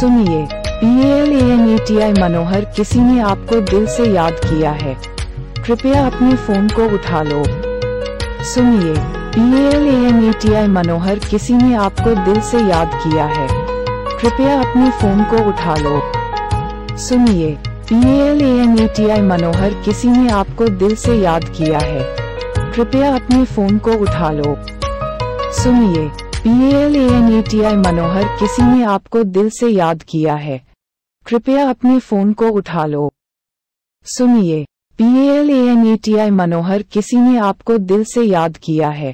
सुनिए मनोहर किसी ने आपको दिल से याद किया है। कृपया अपने फ़ोन को उठा लो। सुनिए N A T I Manohar किसी ने आपको दिल से याद किया है। कृपया अपने फ़ोन को उठा लो। सुनिए N A T I Manohar किसी ने आपको दिल से याद किया है। कृपया अपने फ़ोन को उठा लो। सुनिए P L N A T I Manohar किसी ने आपको दिल से याद किया है। कृपया अपने फ़ोन को उठा लो। सुनिए P L N A T I Manohar किसी ने आपको दिल से याद किया है।